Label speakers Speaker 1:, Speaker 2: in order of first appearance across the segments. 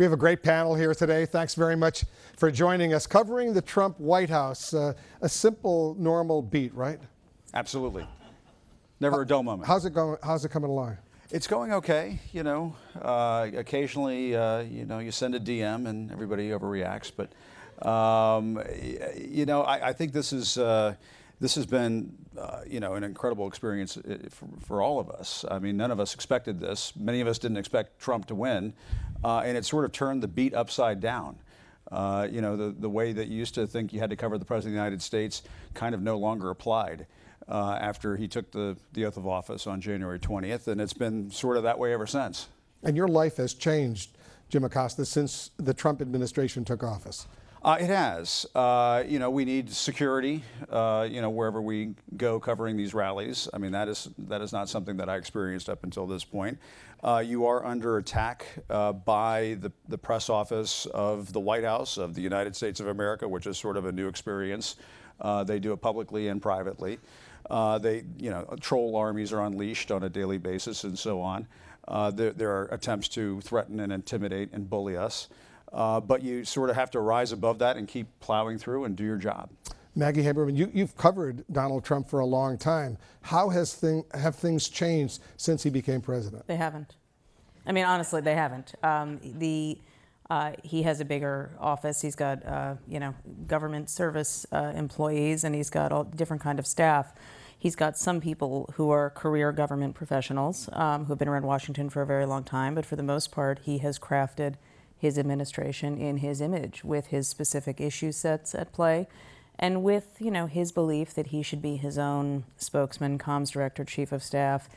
Speaker 1: We have a great panel here today. Thanks very much for joining us. Covering the Trump White House, uh, a simple, normal beat, right?
Speaker 2: Absolutely. Never a dull moment.
Speaker 1: How's it going? How's it coming along?
Speaker 2: It's going okay, you know. Uh, occasionally, uh, you know, you send a DM and everybody overreacts, but um, you know, I, I, think this is uh, this has been, uh, you know, an incredible experience uh, for, for, all of us. I mean, none of us expected this. Many of us didn't expect Trump to win, uh, and it sort of turned the beat upside down. Uh, you know, the, the way that you used to think you had to cover the President of the United States kind of no longer applied uh, after he took the, the oath of office on January 20th, and it's been sort of that way ever since.
Speaker 1: And your life has changed, Jim Acosta, since the Trump administration took office.
Speaker 2: Uh, it has. Uh, you know, we need security. Uh, you know, wherever we go covering these rallies. I mean, that is that is not something that I experienced up until this point. Uh, you are under attack uh, by the the press office of the White House of the United States of America, which is sort of a new experience. Uh, they do it publicly and privately. They, you know, troll armies are unleashed on a daily basis and so on. There, there, are attempts to threaten and intimidate and bully us. Uh, but you sort of have to rise above that and keep plowing through and do your job.
Speaker 1: Maggie Haberman, you, have covered Donald Trump for a long time. How has thing, have things changed since he became president?
Speaker 3: They haven't. I mean, honestly, they haven't. Um, the uh, he has a bigger office. He's got, uh, you know, government service uh, employees, and he's got all different kind of staff. He's got some people who are career government professionals um, who have been around Washington for a very long time, but for the most part, he has crafted his administration in his image with his specific issue sets at play and with, you know, his belief that he should be his own spokesman, comms director, chief of staff,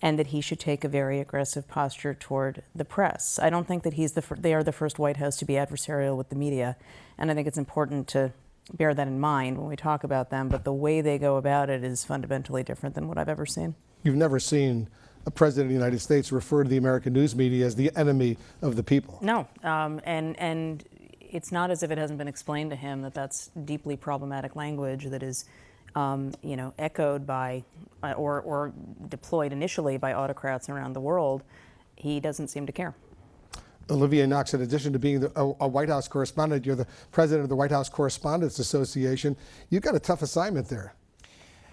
Speaker 3: and that he should take a very aggressive posture toward the press. I don't think that he's the they are the first White House to be adversarial with the media, and I think it's important to bear that in mind when we talk about them. But the way they go about it is fundamentally different than what I've ever seen.
Speaker 1: You've never seen a president of the United States refer to the American news media as the enemy of the people.
Speaker 3: No, um, and and it's not as if it hasn't been explained to him that that's deeply problematic language that is um, you know, echoed by uh, or, or deployed initially by autocrats around the world, he doesn't seem to care.
Speaker 1: Olivier Knox, in addition to being the, a, a, White House correspondent, you're the president of the White House Correspondents Association. You've got a tough assignment there.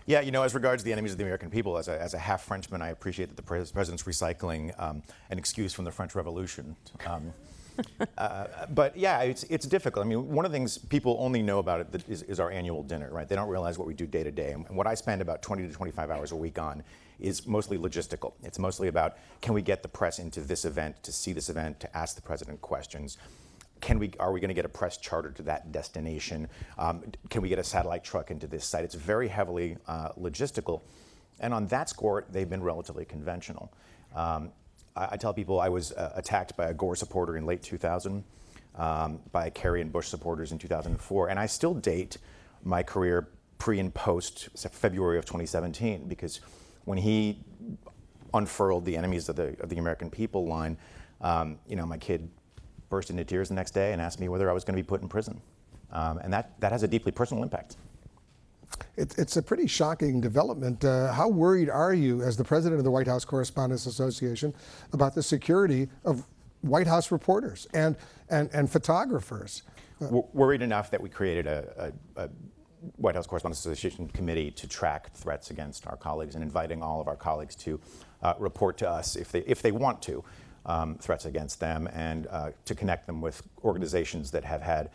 Speaker 4: Yeah, you know, as regards the enemies of the American people, as a, as a half Frenchman, I appreciate that the pres president's recycling um, an excuse from the French Revolution. Um, uh, but yeah, it's, it's difficult. I mean, one of the things people only know about it is, is our annual dinner, right? They don't realize what we do day to day. And what I spend about 20 to 25 hours a week on is mostly logistical. It's mostly about can we get the press into this event, to see this event, to ask the president questions. Can we, are we going to get a press charter to that destination? Um, can we get a satellite truck into this site? It's very heavily uh, logistical. And on that score, they've been relatively conventional. Um, I, I tell people I was uh, attacked by a Gore supporter in late 2000, um, by Kerry and Bush supporters in 2004, and I still date my career pre and post February of 2017 because when he unfurled the enemies of the, of the American people line, um, you know, my kid burst into tears the next day and asked me whether I was going to be put in prison. Um, and that, that has a deeply personal impact.
Speaker 1: It, it's a pretty shocking development. Uh, how worried are you, as the president of the White House Correspondents Association, about the security of White House reporters and, and, and photographers?
Speaker 4: Uh, We're worried enough that we created a, a, a White House Correspondents Association committee to track threats against our colleagues and inviting all of our colleagues to uh, report to us if they, if they want to. Um, threats against them and uh, to connect them with organizations that have had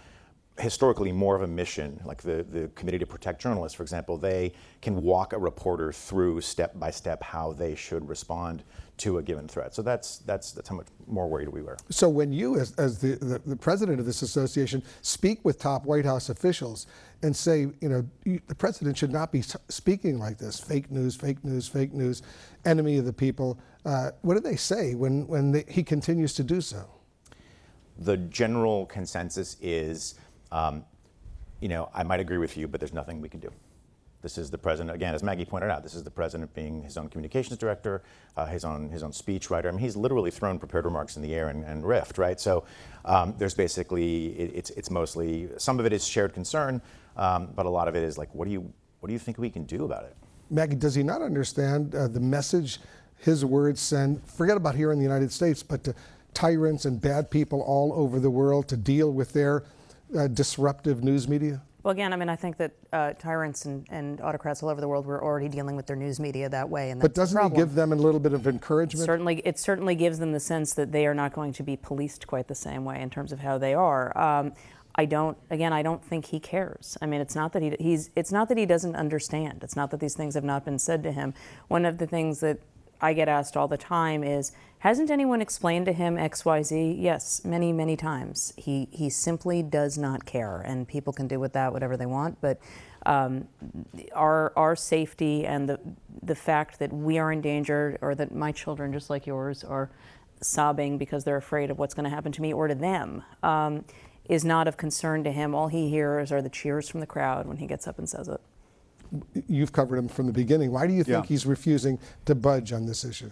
Speaker 4: historically more of a mission, like the, the Committee to Protect Journalists, for example, they can walk a reporter through step by step how they should respond to a given threat. So that's that's that's how much more worried we were.
Speaker 1: So when you, as, as the, the, the president of this association, speak with top White House officials and say, you know, you, the president should not be speaking like this, fake news, fake news, fake news, enemy of the people. Uh, what do they say when when they, he continues to do so?
Speaker 4: The general consensus is um, you know, I might agree with you, but there's nothing we can do. This is the president, again, as Maggie pointed out, this is the president being his own communications director, uh, his own his own speech writer. I mean, he's literally thrown prepared remarks in the air and, and riffed, right? So um, there's basically, it, it's, it's mostly, some of it is shared concern, um, but a lot of it is like, what do you, what do you think we can do about it?
Speaker 1: Maggie, does he not understand uh, the message his words send, forget about here in the United States, but to, tyrants and bad people all over the world to deal with their uh, disruptive news media?
Speaker 3: Well, again, I mean, I think that uh, tyrants and, and autocrats all over the world were already dealing with their news media that way, and
Speaker 1: But doesn't
Speaker 3: it
Speaker 1: give them a little bit of encouragement?
Speaker 3: certainly it certainly gives them the sense that they are not going to be policed quite the same way in terms of how they are. Um, I don't. Again, I don't think he cares. I mean, it's not that he he's. It's not that he doesn't understand. It's not that these things have not been said to him. One of the things that I get asked all the time is, hasn't anyone explained to him X, Y, Z? Yes, many, many times. He he simply does not care, and people can do with that whatever they want. But um, our our safety and the the fact that we are endangered, or that my children, just like yours, are sobbing because they're afraid of what's going to happen to me or to them, um, is not of concern to him. All he hears are the cheers from the crowd when he gets up and says it.
Speaker 1: You've covered him from the beginning. Why do you think
Speaker 2: Yeah.
Speaker 1: he's refusing to budge on this issue?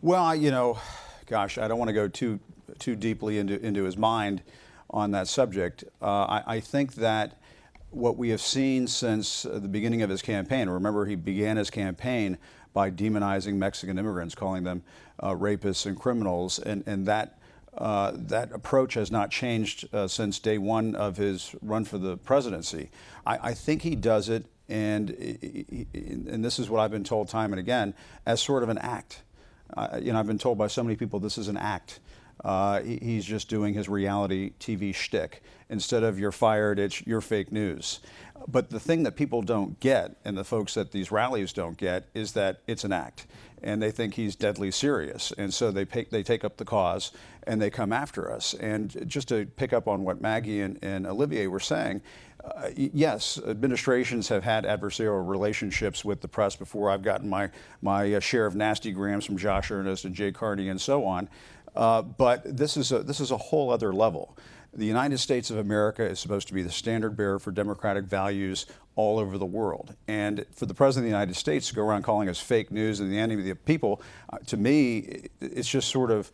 Speaker 2: Well, you know, gosh, I don't want to go too too deeply into into his mind on that subject. Uh, I, I think that what we have seen since the beginning of his campaign. Remember, he began his campaign by demonizing Mexican immigrants, calling them uh, rapists and criminals, and and that. Uh, that approach has not changed uh, since day one of his run for the presidency. I, I think he does it, and and this is what I've been told time and again, as sort of an act. Uh, you know, I've been told by so many people this is an act. Uh, he's just doing his reality TV shtick. Instead of you're fired, it's you're fake news. But the thing that people don't get, and the folks at these rallies don't get, is that it's an act, and they think he's deadly serious, and so they pick, they take up the cause and they come after us. And just to pick up on what Maggie and, and Olivier were saying, uh, yes, administrations have had adversarial relationships with the press before. I've gotten my my uh, share of nasty grams from Josh Earnest and Jay Carney and so on. Uh, but this is a this is a whole other level. The United States of America is supposed to be the standard bearer for democratic values all over the world. And for the President of the United States to go around calling us fake news and the enemy of the people, uh, to me, it's just sort of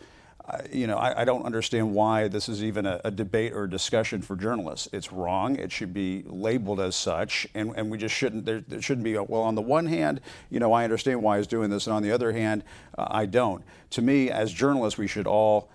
Speaker 2: I- you know, I, I don't understand why this is even a, a debate or a discussion for journalists. It's wrong. It should be labeled as such, and, and we just shouldn't. There, there shouldn't be. A, well, on the one hand, you know, I understand why he's doing this, and on the other hand, uh, I don't. To me, as journalists, we should all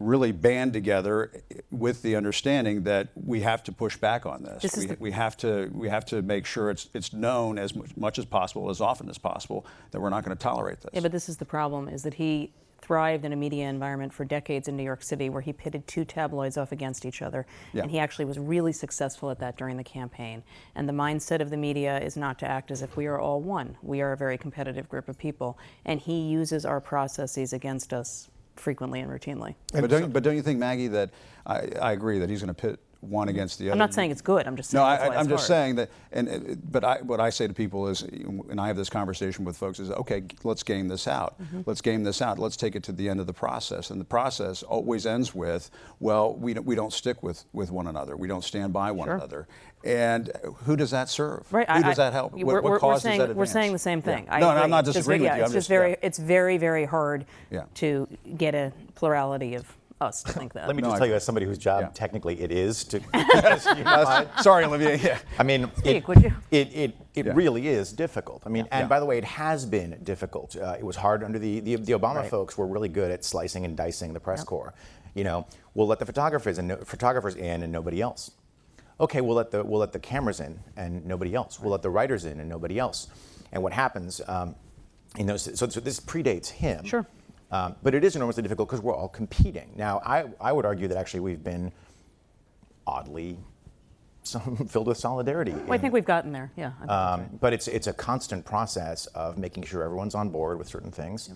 Speaker 2: really band together with the understanding that we have to push back on this.
Speaker 3: This
Speaker 2: we,
Speaker 3: the-
Speaker 2: we have to we have to make sure it's it's known as much, much as possible, as often as possible, that we're not going to tolerate this.
Speaker 3: Yeah, but this is the problem: is that he thrived in a media environment for decades in New York City, where he pitted two tabloids off against each other,
Speaker 2: Yeah.
Speaker 3: and he actually was really successful at that during the campaign. And the mindset of the media is not to act as if we are all one. We are a very competitive group of people, and he uses our processes against us frequently and routinely.
Speaker 2: But don't, but don't you think, Maggie, that I, I agree that he's going to pit one against the other?
Speaker 3: I'm not saying it's good. I'm just saying
Speaker 2: No, I, I'm
Speaker 3: it's
Speaker 2: just
Speaker 3: hard.
Speaker 2: saying that, and but I, what I say to people is, and I have this conversation with folks, is okay, let's game this out.
Speaker 3: Mm-hmm.
Speaker 2: Let's game this out. Let's take it to the end of the process, and the process always ends with, well, we don't, we don't stick with with one another. We don't stand by one
Speaker 3: Sure.
Speaker 2: another. And who does that serve?
Speaker 3: Right.
Speaker 2: Who
Speaker 3: I-
Speaker 2: does that help?
Speaker 3: We're,
Speaker 2: What, what
Speaker 3: we're- we're
Speaker 2: cause
Speaker 3: saying,
Speaker 2: does that
Speaker 3: We're saying the same
Speaker 2: Yeah.
Speaker 3: thing. I
Speaker 2: no, no. I'm not
Speaker 3: It's just
Speaker 2: disagreeing
Speaker 3: very,
Speaker 2: with you.
Speaker 3: yeah,
Speaker 2: I'm
Speaker 3: It's
Speaker 2: just
Speaker 3: just very,
Speaker 2: yeah.
Speaker 3: it's very, very hard
Speaker 2: Yeah.
Speaker 3: to get a plurality of us to think that.
Speaker 4: Let me
Speaker 2: No,
Speaker 4: just
Speaker 2: I
Speaker 4: tell you,
Speaker 2: agree.
Speaker 4: as somebody whose job
Speaker 2: Yeah.
Speaker 4: technically it is to keep us unified.
Speaker 2: Sorry, Olivier. Yeah.
Speaker 4: I mean,
Speaker 3: Speak,
Speaker 4: it,
Speaker 3: would you?
Speaker 4: it, it, it
Speaker 2: Yeah.
Speaker 4: really is difficult. I mean, and
Speaker 2: Yeah.
Speaker 4: by the way, it has been difficult. Uh, it was hard under the, the, the Obama
Speaker 3: Right.
Speaker 4: folks were really good at slicing and dicing the press corps. You know, we'll let the photographers and no, photographers in and nobody else. Okay, we'll let the we'll let the cameras in and nobody else. We'll let the writers in and nobody else. And what happens? Um, you know, so, so this predates him.
Speaker 3: Sure.
Speaker 4: Um, but it is enormously difficult because we're all competing. Now, I, I would argue that actually we've been oddly some, filled with solidarity.
Speaker 3: Well, I think we've gotten there. Yeah. I think that's
Speaker 4: um,
Speaker 3: right.
Speaker 4: but it's it's a constant process of making sure everyone's on board with certain things,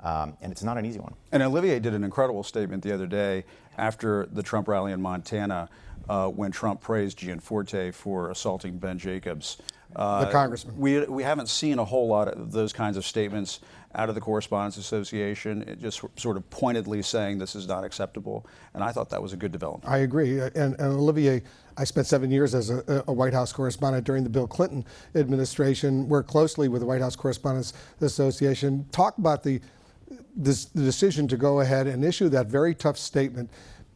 Speaker 4: um, and it's not an easy one.
Speaker 2: And Olivier did an incredible statement the other day after the Trump rally in Montana uh, when Trump praised Gianforte for assaulting Ben Jacobs. Uh,
Speaker 1: The congressman.
Speaker 2: We, we haven't seen a whole lot of those kinds of statements out of the Correspondents Association, it just sort of pointedly saying this is not acceptable. And I thought that was a good development.
Speaker 1: I agree. Uh, And, and Olivier, I spent seven years as a, a White House correspondent during the Bill Clinton administration, worked closely with the White House Correspondents Association. Talk about the, this, the decision to go ahead and issue that very tough statement,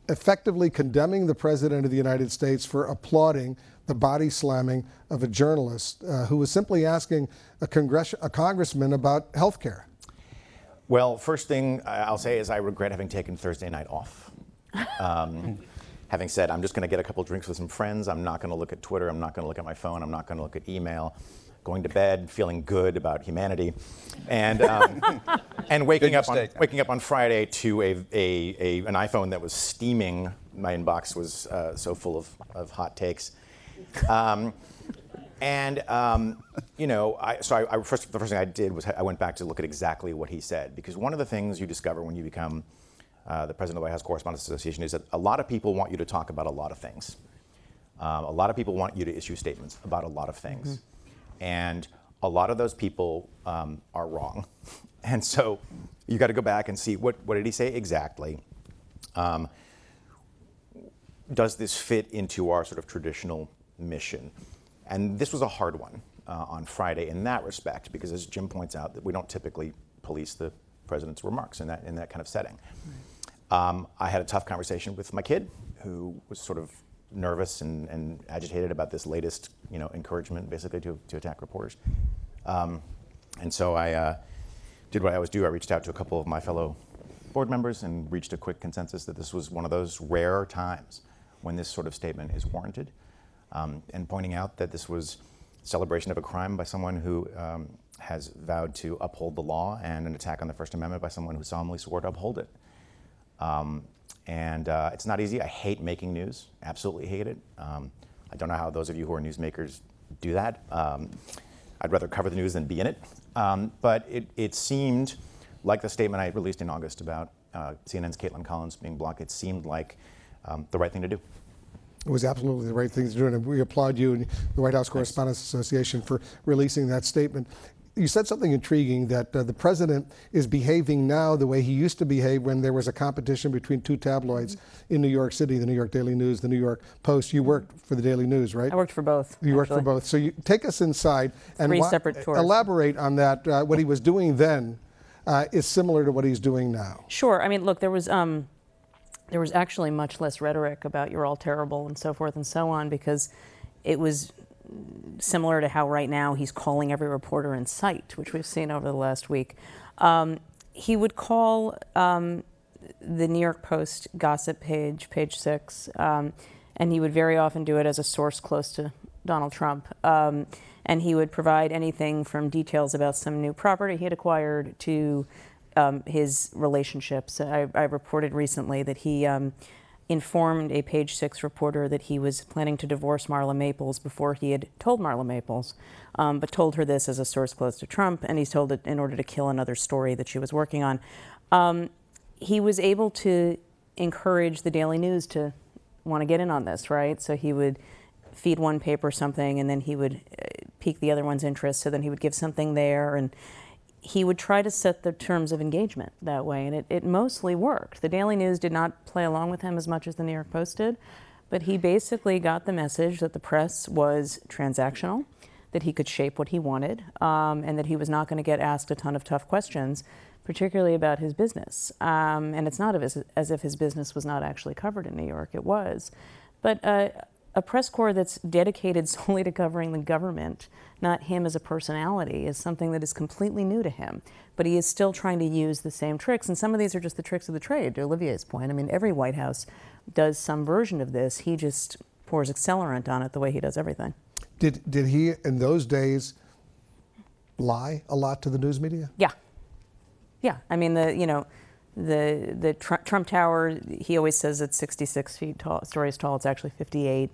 Speaker 1: effectively condemning the President of the United States for applauding the body slamming of a journalist uh, who was simply asking a, congress- a congressman about health care.
Speaker 4: Well, first thing I- I'll say is I regret having taken Thursday night off. Um, having said, I'm just going to get a couple drinks with some friends. I'm not going to look at Twitter. I'm not going to look at my phone. I'm not going to look at email. Going to bed feeling good about humanity, and um, and waking
Speaker 2: Good
Speaker 4: up on waking up on Friday to a, a, a an iPhone that was steaming. My inbox was uh, so full of, of hot takes. Um, and um, you know, I, so I, I first, the first thing I did was I went back to look at exactly what he said because one of the things you discover when you become uh, the president of the White House Correspondents Association is that a lot of people want you to talk about a lot of things. Um, a lot of people want you to issue statements about a lot of things, and a lot of those people um, are wrong. And so you got to go back and see what what did he say exactly. Um, does this fit into our sort of traditional mission? And this was a hard one uh, on Friday in that respect, because as Jim points out, that we don't typically police the president's remarks in that in that kind of setting. Um, I had a tough conversation with my kid, who was sort of nervous and, and agitated about this latest, you know, encouragement basically to, to attack reporters. Um, and so I uh, did what I always do. I reached out to a couple of my fellow board members and reached a quick consensus that this was one of those rare times when this sort of statement is warranted, um, and pointing out that this was celebration of a crime by someone who um, has vowed to uphold the law and an attack on the First Amendment by someone who solemnly swore to uphold it. Um, and uh, it's not easy. I hate making news, absolutely hate it. Um, I don't know how those of you who are newsmakers do that. Um, I'd rather cover the news than be in it. Um, but it, it seemed like the statement I released in August about uh, CNN's Kaitlan Collins being blocked, it seemed like um, the right thing to do.
Speaker 1: It was absolutely the right thing to do, and we applaud you and the White House Correspondents Association for releasing that statement. You said something intriguing that uh, the president is behaving now the way he used to behave when there was a competition between two tabloids in New York City, the New York Daily News, the New York Post. You worked for the Daily News, right?
Speaker 3: I worked for both.
Speaker 1: You worked for both. So you take us inside and
Speaker 3: Three separate tours.
Speaker 1: elaborate on that. Uh, what he was doing then uh, is similar to what he's doing now.
Speaker 3: Sure. I mean, look, there was um, there was actually much less rhetoric about "you're all terrible" and so forth and so on because it was similar to how right now he's calling every reporter in sight, which we've seen over the last week. Um, he would call um, the New York Post gossip page, page six, um, and he would very often do it as a source close to Donald Trump. Um, and he would provide anything from details about some new property he had acquired to um, his relationships. I, I reported recently that he um, informed a Page Six reporter that he was planning to divorce Marla Maples before he had told Marla Maples, um, but told her this as a source close to Trump, and he's told it in order to kill another story that she was working on. Um, he was able to encourage the Daily News to want to get in on this, right? So he would feed one paper something, and then he would uh, pique the other one's interest. So then he would give something there, and he would try to set the terms of engagement that way, and it, it mostly worked. The Daily News did not play along with him as much as the New York Post did, but he basically got the message that the press was transactional, that he could shape what he wanted, um, and that he was not going to get asked a ton of tough questions, particularly about his business. Um, and it's not as, as if his business was not actually covered in New York, it was. But uh, a press corps that's dedicated solely to covering the government, not him as a personality, is something that is completely new to him. But he is still trying to use the same tricks, and some of these are just the tricks of the trade, to Olivier's point. I mean, every White House does some version of this. He just pours accelerant on it the way he does everything.
Speaker 1: Did did he in those days lie a lot to the news media?
Speaker 3: Yeah. Yeah. I mean, the, you know, the, the Tr- Trump Tower, he always says it's 66 feet tall, stories tall. It's actually 58.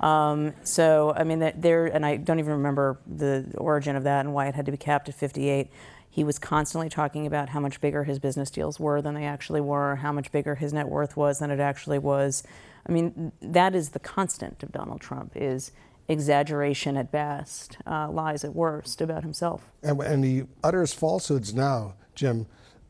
Speaker 3: Um, so, I mean, there, and I don't even remember the origin of that and why it had to be capped at 58. He was constantly talking about how much bigger his business deals were than they actually were, how much bigger his net worth was than it actually was. I mean, that is the constant of Donald Trump is exaggeration at best, uh, lies at worst about himself.
Speaker 1: And, and he utters falsehoods now, Jim.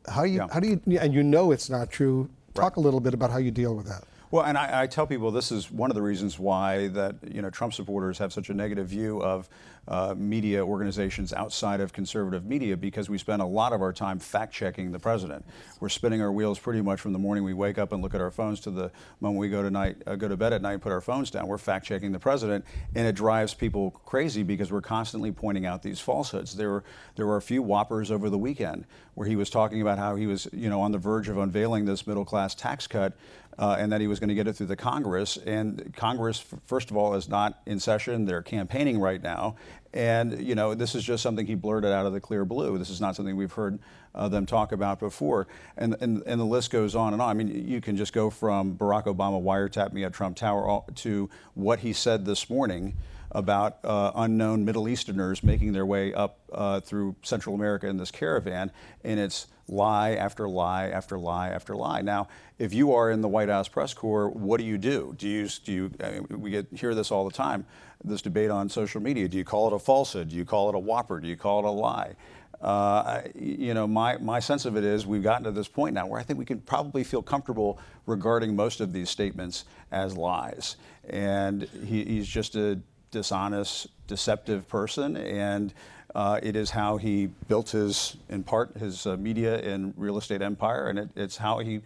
Speaker 1: How you
Speaker 2: Yeah.
Speaker 1: how do you and you know it's not true. Talk a little bit about how you deal with that.
Speaker 2: Well, and I, I, tell people this is one of the reasons why that you know Trump supporters have such a negative view of uh, media organizations outside of conservative media because we spend a lot of our time fact checking the president. We're spinning our wheels pretty much from the morning we wake up and look at our phones to the moment we go to night uh, go to bed at night and put our phones down. We're fact checking the president, and it drives people crazy because we're constantly pointing out these falsehoods. There were there were a few whoppers over the weekend where he was talking about how he was you know on the verge of unveiling this middle class tax cut uh, and that he was going to get it through the Congress. And Congress, first of all, is not in session. They're campaigning right now. And, you know, this is just something he blurted out of the clear blue. This is not something we've heard uh, them talk about before. And, and, and the list goes on and on. I mean, you can just go from Barack Obama wiretapped me at Trump Tower to what he said this morning about uh, unknown Middle Easterners making their way up uh, through Central America in this caravan, and it's lie after lie after lie after lie. Now, if you are in the White House press corps, what do you do? Do you do you? I mean, we get hear this all the time. This debate on social media. Do you call it a falsehood? Do you call it a whopper? Do you call it a lie? Uh, you know, my, my sense of it is we've gotten to this point now where I think we can probably feel comfortable regarding most of these statements as lies. And he, he's just a dishonest, deceptive person, and uh, it is how he built his, in part, his uh, media and real estate empire, and it, it's how he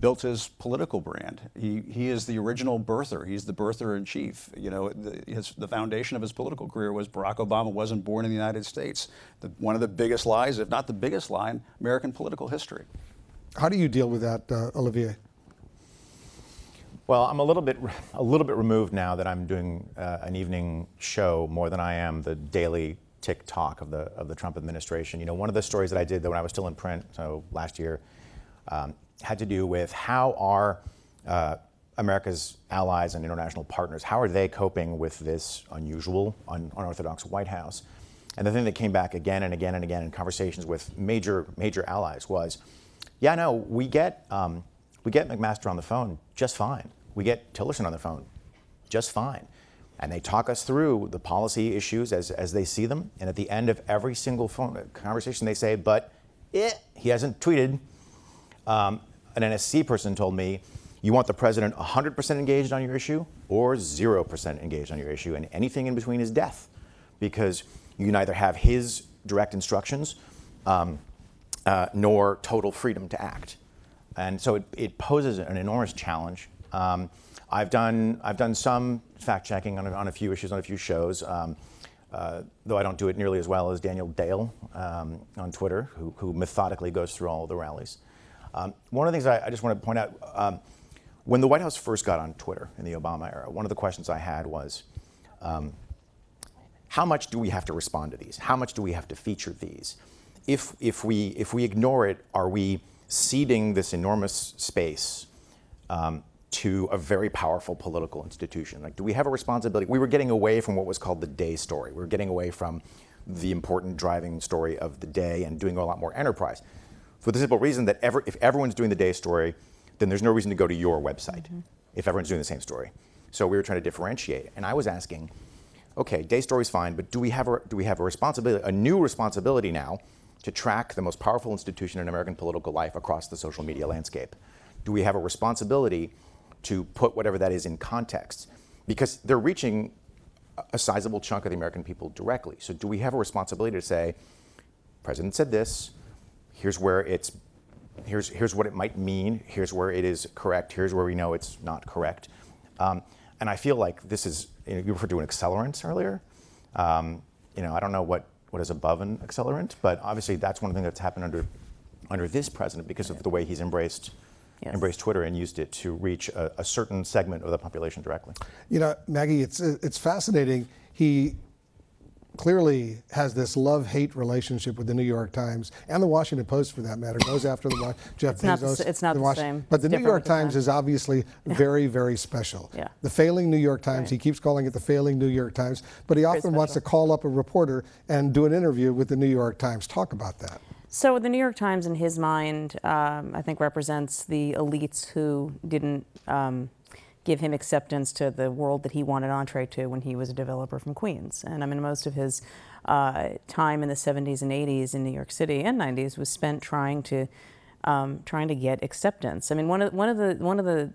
Speaker 2: built his political brand. He, he is the original birther. He's the birther in chief. You know, the, his, the foundation of his political career was Barack Obama wasn't born in the United States. The, one of the biggest lies, if not the biggest lie in American political history.
Speaker 1: How do you deal with that, uh, Olivier?
Speaker 4: Well, I'm a little bit a little bit removed now that I'm doing uh, an evening show more than I am the daily tick-tock of the of the Trump administration. You know, one of the stories that I did that when I was still in print, so last year, um, had to do with how are uh, America's allies and international partners how are they coping with this unusual, un- unorthodox White House? And the thing that came back again and again and again in conversations with major major allies was, yeah, no, we get um, we get McMaster on the phone just fine we get Tillerson on the phone just fine. And they talk us through the policy issues as, as they see them. And at the end of every single phone conversation, they say, but it, he hasn't tweeted. Um, an NSC person told me, you want the president 100% engaged on your issue or 0% engaged on your issue, and anything in between is death. Because you neither have his direct instructions um, uh, nor total freedom to act. And so it, it poses an enormous challenge um, I've done I've done some fact checking on, on a few issues on a few shows. Um, uh, though I don't do it nearly as well as Daniel Dale um, on Twitter, who, who, methodically goes through all the rallies. Um, one of the things I, I, just want to point out um, when the White House first got on Twitter in the Obama era, one of the questions I had was um, how much do we have to respond to these? How much do we have to feature these? If, if, we, if we ignore it, are we ceding this enormous space um, to a very powerful political institution? Like, do we have a responsibility? We were getting away from what was called the day story. We were getting away from the important driving story of the day and doing a lot more enterprise. For the simple reason that ever, if everyone's doing the day story, then there's no reason to go to your website mm-hmm. if everyone's doing the same story. So we were trying to differentiate. And I was asking, okay, day story's fine, but do we have a, do we have a responsibility, a new responsibility now to track the most powerful institution in American political life across the social media landscape? Do we have a responsibility to put whatever that is in context because they're reaching a sizable chunk of the American people directly. So, do we have a responsibility to say, President said this, here's where it's, here's, here's what it might mean, here's where it is correct, here's where we know it's not correct. Um, and I feel like this is, you, know, you referred to an accelerant earlier. Um, you know, I don't know what, what is above an accelerant, but obviously that's one thing that's happened under, under this president because of the way he's embraced yes. embraced Twitter and used it to reach a, a, certain segment of the population directly.
Speaker 1: You know, Maggie, it's it's fascinating. He clearly has this love-hate relationship with the New York Times and the Washington Post, for that matter. Goes after the Jeff
Speaker 3: it's
Speaker 1: Bezos.
Speaker 3: Not the, it's not the, the same.
Speaker 1: But the New York Times is obviously very, very special.
Speaker 3: yeah.
Speaker 1: The failing New York Times. Right. He keeps calling it the failing New York Times, but he often wants to call up a reporter and do an interview with the New York Times. Talk about that.
Speaker 3: So the New York Times, in his mind, um, I think represents the elites who didn't um, give him acceptance to the world that he wanted entree to when he was a developer from Queens. And I mean, most of his uh, time in the 70s and 80s in New York City and 90s was spent trying to um, trying to get acceptance. I mean, one of one of the one of the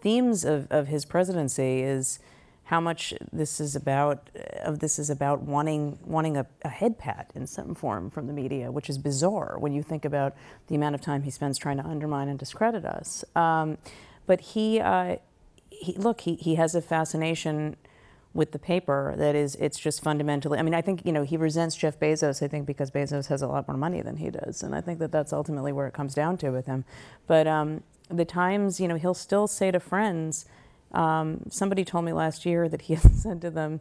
Speaker 3: themes of, of his presidency is how much this is about of this is about wanting wanting a, a head pat in some form from the media, which is bizarre when you think about the amount of time he spends trying to undermine and discredit us. Um, but he, uh, he look he, he has a fascination with the paper that is it's just fundamentally i mean i think you know he resents jeff bezos i think because bezos has a lot more money than he does and i think that that's ultimately where it comes down to with him but um, the times you know he'll still say to friends um, somebody told me last year that he had said to them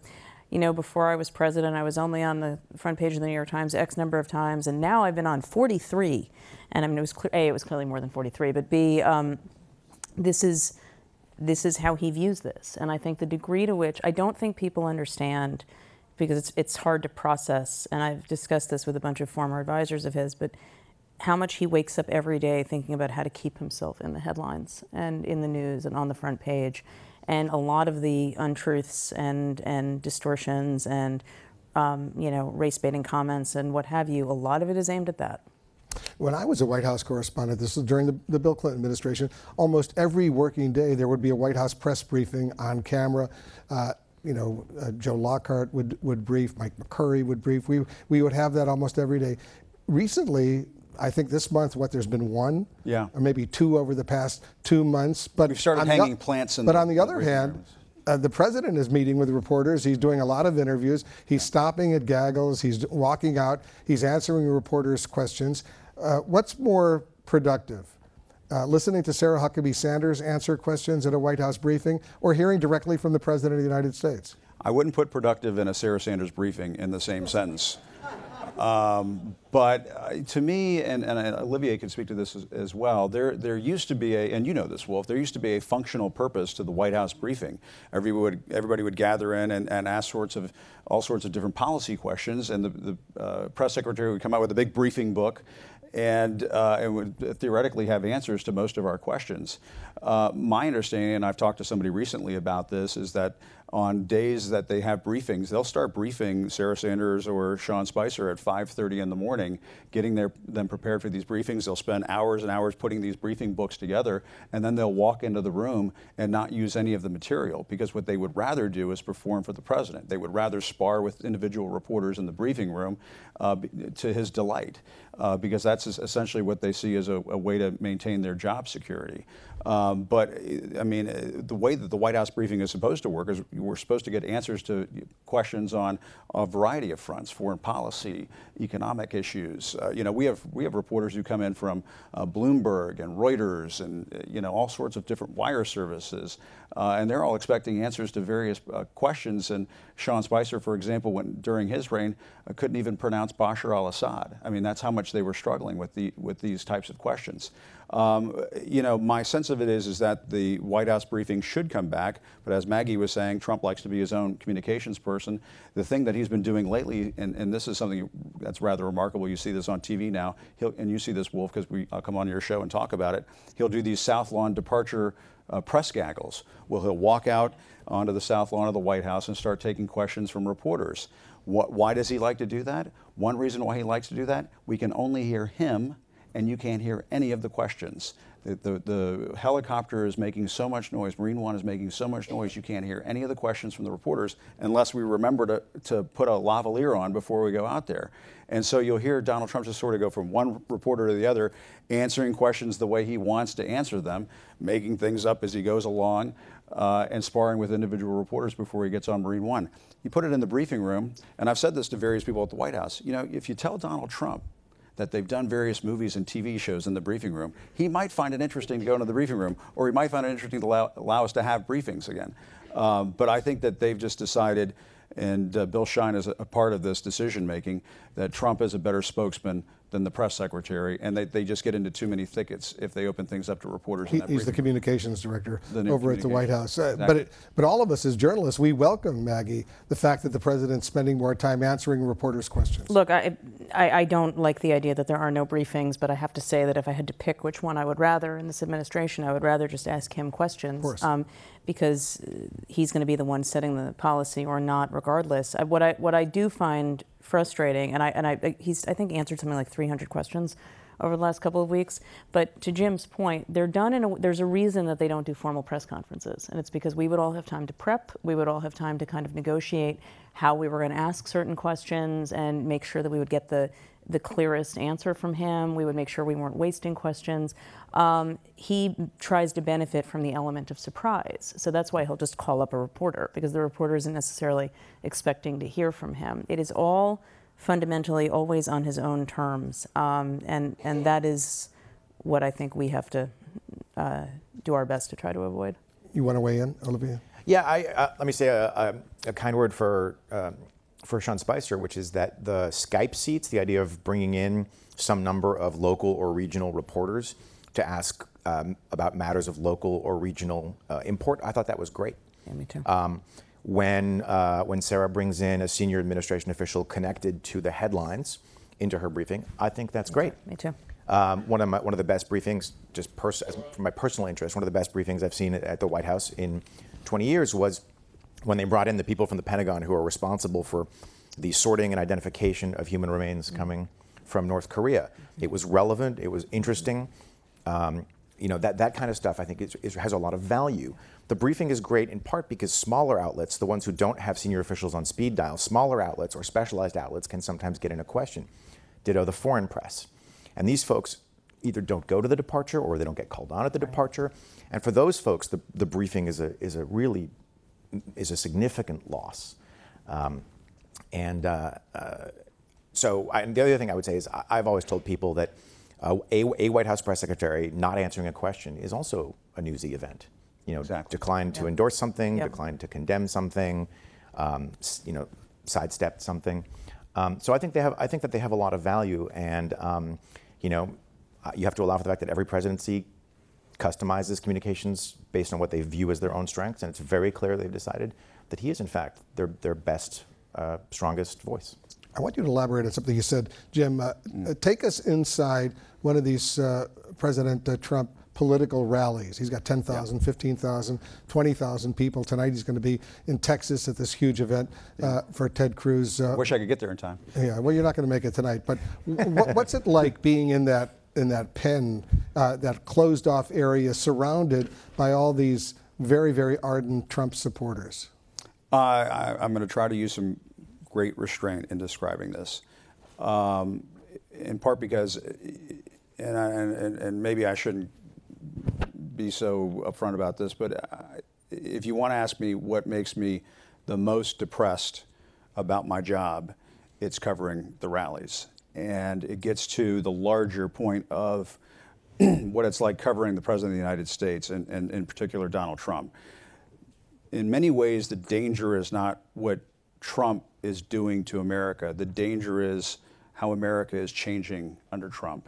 Speaker 3: you know before i was president i was only on the front page of the new york times x number of times and now i've been on 43 and i mean it was clear, a it was clearly more than 43 but b um, this is this is how he views this. And I think the degree to which I don't think people understand because it's it's hard to process and I've discussed this with a bunch of former advisors of his, but how much he wakes up every day thinking about how to keep himself in the headlines and in the news and on the front page. And a lot of the untruths and, and distortions and um, you know race baiting comments and what have you, a lot of it is aimed at that.
Speaker 1: When I was a White House correspondent, this was during the, the, Bill Clinton administration, almost every working day there would be a White House press briefing on camera. Uh, you know, uh, Joe Lockhart would, would brief, Mike McCurry would brief. We, we would have that almost every day. Recently, I think this month, what there's been one,
Speaker 2: Yeah.
Speaker 1: or maybe two over the past two months. But
Speaker 2: We've started
Speaker 1: on the
Speaker 2: hanging plants in
Speaker 1: But
Speaker 2: the-
Speaker 1: on the
Speaker 2: the
Speaker 1: other hand, uh, the president is meeting with reporters. He's doing a lot of interviews. He's stopping at gaggles. He's walking out. He's answering reporters' questions. Uh, what's more productive? Uh, listening to Sarah Huckabee Sanders answer questions at a White House briefing or hearing directly from the President of the United States?
Speaker 2: I wouldn't put productive and a Sarah Sanders briefing in the same sentence. Um, but uh, to me, and, and uh, Olivier can speak to this as, as, well, there, there used to be a, and you know this, Wolf, there used to be a functional purpose to the White House briefing. Everybody would, everybody would gather in and, and ask sorts of, all sorts of different policy questions, and the, the uh, press secretary would come out with a big briefing book and, uh, and would theoretically have answers to most of our questions. Uh, my understanding, and I've talked to somebody recently about this, is that on days that they have briefings, they'll start briefing Sarah Sanders or Sean Spicer at 5:30 in the morning, getting their, them prepared for these briefings. They'll spend hours and hours putting these briefing books together, and then they'll walk into the room and not use any of the material because what they would rather do is perform for the president. They would rather spar with individual reporters in the briefing room uh, to his delight, uh, because that's essentially what they see as a, a way to maintain their job security. Um, but I mean, uh, the way that the White House briefing is supposed to work is we're supposed to get answers to questions on a variety of fronts: foreign policy, economic issues. Uh, you know, we have we have reporters who come in from uh, Bloomberg and Reuters and uh, you know all sorts of different wire services, uh, and they're all expecting answers to various uh, questions. And Sean Spicer, for example, when during his reign, couldn't even pronounce Bashar al-Assad. I mean, that's how much they were struggling with the with these types of questions. Um, you know, my sense of it is is that the White House briefing should come back, but as Maggie was saying, Trump likes to be his own communications person. The thing that he's been doing lately, and, and this is something that's rather remarkable. You see this on TV now, he'll, and you see this, Wolf, because we I'll come on your show and talk about it. He'll do these South Lawn departure uh, press gaggles. Well, he'll walk out onto the South Lawn of the White House and start taking questions from reporters. What, why does he like to do that? One reason why he likes to do that, we can only hear him and you can't hear any of the questions. The, the, the, helicopter is making so much noise, Marine One is making so much noise, you can't hear any of the questions from the reporters unless we remember to, to put a lavalier on before we go out there. And so you'll hear Donald Trump just sort of go from one reporter to the other, answering questions the way he wants to answer them, making things up as he goes along, uh, and sparring with individual reporters before he gets on Marine One. You put it in the briefing room, and I've said this to various people at the White House. You know, if you tell Donald Trump that they've done various movies and TV shows in the briefing room, he might find it interesting to go into the briefing room, or he might find it interesting to allow, allow us to have briefings again. Um, but I think that they've just decided, and uh, Bill Shine is a, a part of this decision making, that Trump is a better spokesman than the press secretary, and they, they just get into too many thickets if they open things up to reporters.
Speaker 1: He,
Speaker 2: in that
Speaker 1: he's the
Speaker 2: briefing room.
Speaker 1: communications director
Speaker 2: The
Speaker 1: over at the White. House. Uh,
Speaker 2: Exactly.
Speaker 1: But it, but all of us as journalists, we welcome Maggie the fact that the president's spending more time answering reporters' questions.
Speaker 3: Look, I, I, I don't like the idea that there are no briefings, but I have to say that if I had to pick which one I would rather in this administration, I would rather just ask him questions.
Speaker 1: course.
Speaker 3: Um, because uh, he's going to be the one setting the policy or not, regardless. What I what I do find frustrating, and I and I he's I think answered something like 300 questions over the last couple of weeks. But to Jim's point, they're done in a, there's a reason that they don't do formal press conferences, and it's because we would all have time to prep, we would all have time to kind of negotiate how we were going to ask certain questions and make sure that we would get the the clearest answer from him. We would make sure we weren't wasting questions. Um, he tries to benefit from the element of surprise. So that's why he'll just call up a reporter because the reporter isn't necessarily expecting to hear from him. It is all fundamentally always on his own terms. Um, and, and that is what I think we have to uh, do our best to try to avoid.
Speaker 1: You want to weigh in, Olivier?
Speaker 4: Yeah, I, uh, let me say a, a, a kind word for um, for Sean Spicer, which is that the Skype seats, the idea of bringing in some number of local or regional reporters to ask um, about matters of local or regional uh, import, I thought that was great.
Speaker 3: Yeah, me too.
Speaker 4: Um, when uh, when Sarah brings in a senior administration official connected to the headlines into her briefing, I think that's great.
Speaker 3: Me too.
Speaker 4: Um, one of my, one of the best briefings, just pers- from my personal interest, one of the best briefings I've seen at the White House in 20 years was when they brought in the people from the Pentagon who are responsible for the sorting and identification of human remains mm-hmm. coming from North Korea. It was relevant. It was interesting. Um, you know that that kind of stuff I think is, is, has a lot of value. The briefing is great in part because smaller outlets, the ones who don't have senior officials on speed dial, smaller outlets or specialized outlets can sometimes get in a question. Ditto the foreign press, and these folks either don't go to the departure or they don't get called on at the right. departure. And for those folks, the, the briefing is a is a really is a significant loss. Um, and uh, uh, so I, the other thing I would say is I, have always told people that uh, a, a, White House press secretary not answering a question is also a newsy event. You know,
Speaker 2: exactly.
Speaker 4: declined to endorse something, yep. declined to condemn something, um, you know, sidestepped something. Um, so I think they have. I think that they have a lot of value, and um, you know, uh, you have to allow for the fact that every presidency customizes communications based on what they view as their own strengths, and it's very clear they've decided that he is, in fact, their, their best, uh, strongest voice.
Speaker 1: I want you to elaborate on something you said, Jim. Uh, mm. take us inside one of these uh, President uh, Trump political rallies. He's got 10,000, yeah. 15,000, 20,000 people. Tonight he's going to be in Texas at this huge event uh, for Ted Cruz.
Speaker 2: Uh, Wish I could get there in time.
Speaker 1: Yeah, well, you're not going to make it tonight. But what's it like being in that in that pen, uh, that closed off area surrounded by all these very, very ardent Trump supporters?
Speaker 2: Uh, I, am going to try to use some great restraint in describing this. Um, in part because, and, I, and, and, maybe I shouldn't be so upfront about this, but I, if you want to ask me what makes me the most depressed about my job, it's covering the rallies and it gets to the larger point of what it's like covering the President of the United States, and, and in particular Donald Trump. In many ways, the danger is not what Trump is doing to America. The danger is how America is changing under Trump.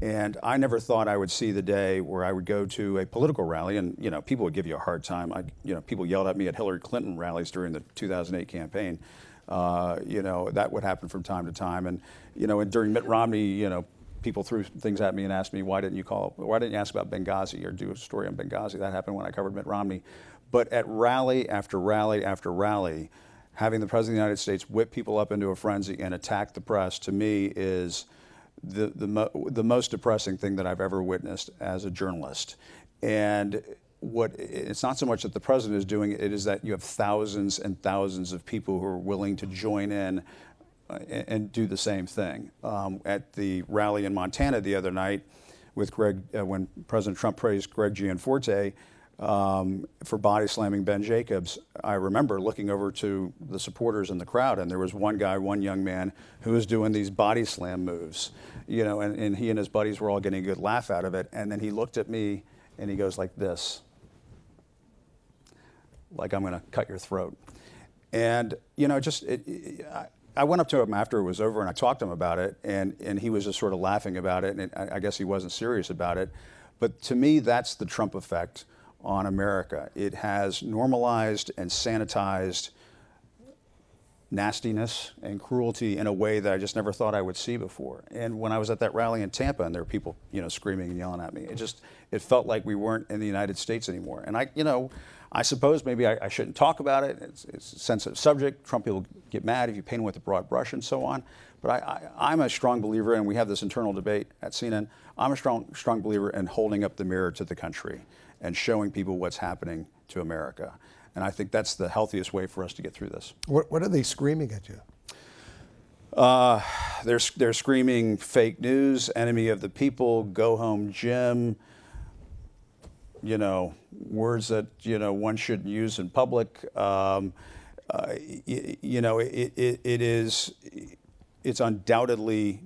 Speaker 2: And I never thought I would see the day where I would go to a political rally, and you know, people would give you a hard time. I, you know, people yelled at me at Hillary Clinton rallies during the 2008 campaign. Uh, you know, that would happen from time to time. And, you know, and during Mitt Romney, you know, people threw things at me and asked me, why didn't you call, why didn't you ask about Benghazi or do a story on Benghazi? That happened when I covered Mitt Romney. But at rally after rally after rally, having the President of the United States whip people up into a frenzy and attack the press, to me, is the, the, mo- the most depressing thing that I've ever witnessed as a journalist. And what it's not so much that the president is doing it, is that you have thousands and thousands of people who are willing to join in uh, and, and, do the same thing. Um, at the rally in Montana the other night, with Greg, uh, when President Trump praised Greg Gianforte um, for body slamming Ben Jacobs, I remember looking over to the supporters in the crowd, and there was one guy, one young man, who was doing these body slam moves, you know, and, and he and his buddies were all getting a good laugh out of it. And then he looked at me and he goes like this like I'm going to cut your throat. And, you know, just, it, it, I, I went up to him after it was over and I talked to him about it, and, and he was just sort of laughing about it, and it, I, I guess he wasn't serious about it. But to me, that's the Trump effect on America. It has normalized and sanitized nastiness and cruelty in a way that I just never thought I would see before. And when I was at that rally in Tampa, and there were people, you know, screaming and yelling at me, it just it felt like we weren't in the United States anymore. And I, you know, I suppose maybe I, I shouldn't talk about it. It's, it's, a sensitive subject. Trump people get mad if you paint them with a broad brush and so on. But I, I'm a strong believer, and we have this internal debate at CNN. I'm a strong, strong believer in holding up the mirror to the country and showing people what's happening to America. And I think that's the healthiest way for us to get through this.
Speaker 1: What, what are they screaming at you?
Speaker 2: Uh, they're, they're screaming fake news, enemy of the people, go home, Jim. You know, words that you know one shouldn't use in public. Um, uh, you, you know, it, it, it is, it's undoubtedly,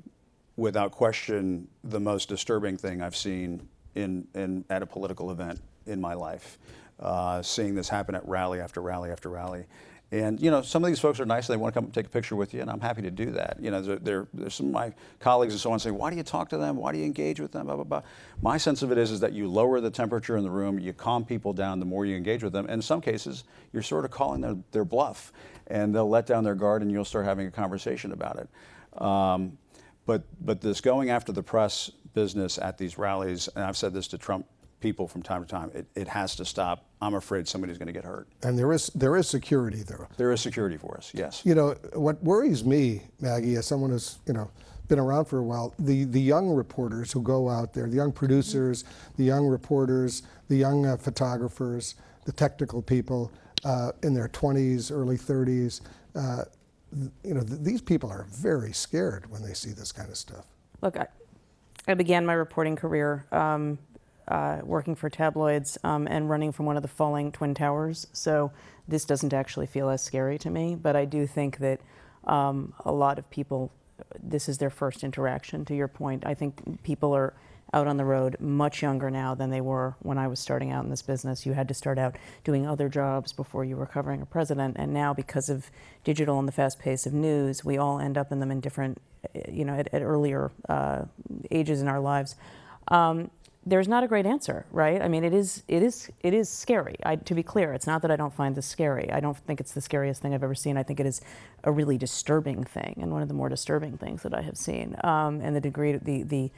Speaker 2: without question, the most disturbing thing I've seen in, in at a political event in my life. Uh, seeing this happen at rally after rally after rally. And you know, some of these folks are nice. And they want to come take a picture with you, and I'm happy to do that. You know, there, there's some of my colleagues and so on say, "Why do you talk to them? Why do you engage with them?" Blah blah blah. My sense of it is, is that you lower the temperature in the room, you calm people down. The more you engage with them, and in some cases, you're sort of calling their, their bluff, and they'll let down their guard, and you'll start having a conversation about it. Um, but but this going after the press business at these rallies, and I've said this to Trump people from time to time. It, it has to stop. I'm afraid somebody's going to get hurt.
Speaker 1: And there is there is security there.
Speaker 2: There is security for us. Yes.
Speaker 1: You know what worries me, Maggie, as someone who's you know been around for a while, the the young reporters who go out there, the young producers, the young reporters, the young uh, photographers, the technical people uh, in their 20s, early 30s. Uh, you know, th- these people are very scared when they see this kind of stuff.
Speaker 3: Look, I, I began my reporting career um, uh, working for tabloids um, and running from one of the falling twin towers. So this doesn't actually feel as scary to me. But I do think that um, a lot of people, this is their first interaction. To your point, I think people are out on the road much younger now than they were when I was starting out in this business. You had to start out doing other jobs before you were covering a president, and now because of digital and the fast pace of news, we all end up in them in different, you know, at, at earlier uh, ages in our lives. Um, there's not a great answer, right? I mean, it is, it is, it is scary. I, to be clear, it's not that I don't find this scary. I don't think it's the scariest thing I've ever seen. I think it is a really disturbing thing, and one of the more disturbing things that I have seen. Um, and the degree, the the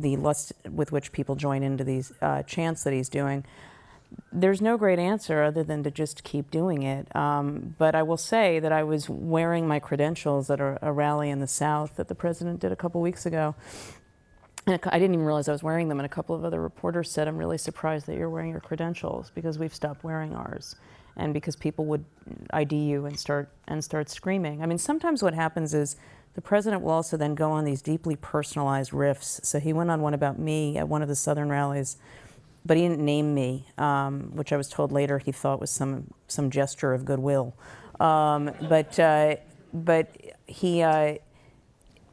Speaker 3: the lust with which people join into these uh, chants that he's doing. There's no great answer other than to just keep doing it. Um, but I will say that I was wearing my credentials at a, a rally in the South that the president did a couple weeks ago and I didn't even realize I was wearing them. And a couple of other reporters said, I'm really surprised that you're wearing your credentials because we've stopped wearing ours. And because people would ID you and start and start screaming. I mean, sometimes what happens is the president will also then go on these deeply personalized riffs. So he went on one about me at one of the Southern rallies, but he didn't name me, um, which I was told later he thought was some some gesture of goodwill. Um, but uh, but he uh,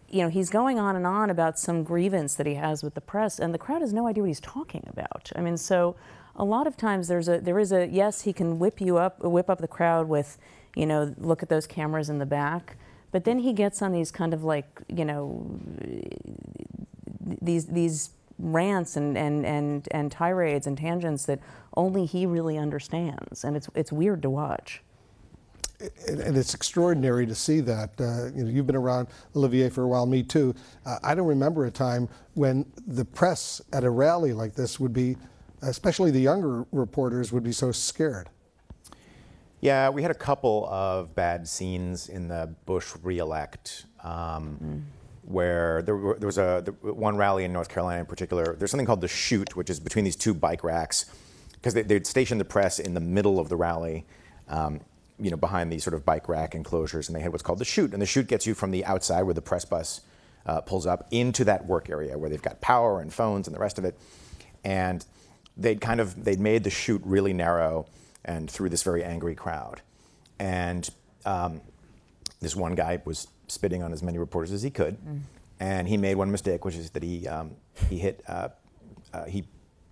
Speaker 3: you know, he's going on and on about some grievance that he has with the press, and the crowd has no idea what he's talking about. I mean, so a lot of times there's a there is a yes, he can whip you up, whip up the crowd with, you know, look at those cameras in the back, but then he gets on these kind of like, you know, these these rants and, and, and, and tirades and tangents that only he really understands, and it's it's weird to watch
Speaker 1: and it's extraordinary to see that. Uh, you know, you've been around Olivier for a while, me too. Uh, I don't remember a time when the press at a rally like this would be, especially the younger reporters, would be so scared.
Speaker 4: Yeah, we had a couple of bad scenes in the Bush reelect. Um, mm. Where there, there was a the, one rally in North Carolina in particular. There's something called the chute, which is between these two bike racks, because they, would station the press in the middle of the rally, um, you know, behind these sort of bike rack enclosures, and they had what's called the chute. And the chute gets you from the outside where the press bus uh, pulls up into that work area where they've got power and phones and the rest of it. And they'd kind of they'd made the chute really narrow and through this very angry crowd. And um, this one guy was spitting on as many reporters as he could, mm. and he made one mistake, which is that he um, he hit uh, uh, he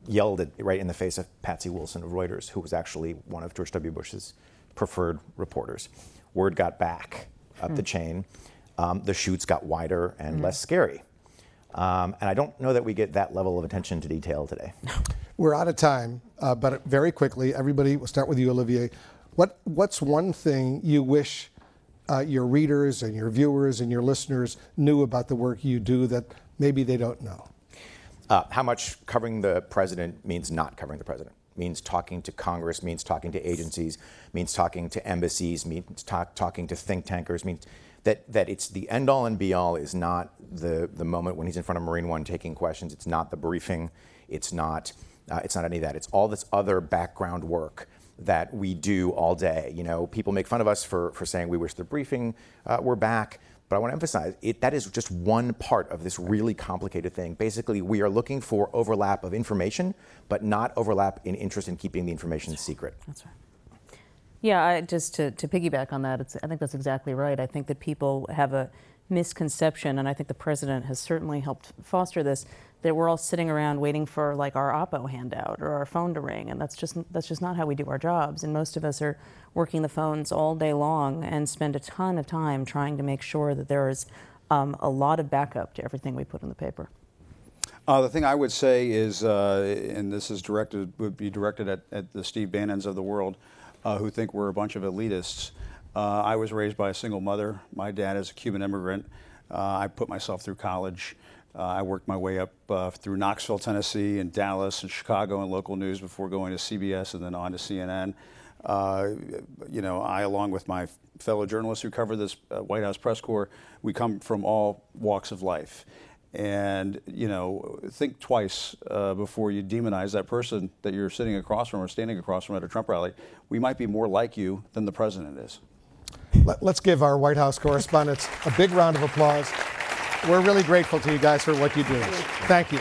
Speaker 4: yelled it right in the face of Patsy Wilson of Reuters, who was actually one of George W. Bush's preferred reporters. Word got back up hmm. the chain. Um, the chutes got wider and mm less scary. Um, and I don't know that we get that level of attention to detail today.
Speaker 1: We're out of time, uh, but very quickly, everybody, we'll start with you, Olivier. What, what's one thing you wish uh, your readers and your viewers and your listeners knew about the work you do that maybe they don't know?
Speaker 4: Uh, how much covering the president means not covering the president means talking to Congress, means talking to agencies, means talking to embassies, means talk, talking to think tankers, means that, that it's the end all and be all is not the, the moment when he's in front of Marine One taking questions. It's not the briefing. It's not, uh, it's not any of that. It's all this other background work that we do all day. You know, people make fun of us for, for saying we wish the briefing uh, were back. But I want to emphasize it, that is just one part of this really complicated thing. Basically, we are looking for overlap of information, but not overlap in interest in keeping the information secret.
Speaker 3: That's right. Yeah, I, just to, to piggyback on that, I think that's exactly right. I think that people have a misconception, and I think the president has certainly helped foster this, that we're all sitting around waiting for like our Oppo handout or our phone to ring, and that's just that's just not how we do our jobs. And most of us are working the phones all day long and spend a ton of time trying to make sure that there is um, a lot of backup to everything we put in the paper.
Speaker 2: Uh, the thing I would say is, uh, and this is directed would be directed at, at the Steve Bannons of the world, uh, who think we're a bunch of elitists. Uh, I was raised by a single mother. My dad is a Cuban immigrant. Uh, I put myself through college. Uh, I worked my way up uh, through Knoxville, Tennessee, and Dallas, and Chicago, and local news before going to CBS and then on to CNN. Uh, you know, I, along with my fellow journalists who cover this White House press corps, we come from all walks of life. And, you know, think twice uh, before you demonize that person that you're sitting across from or standing across from at a Trump rally. We might be more like you than the president is.
Speaker 1: Let- Let's give our White House correspondents a big round of applause. We're really grateful to you guys for what you do. Thank you.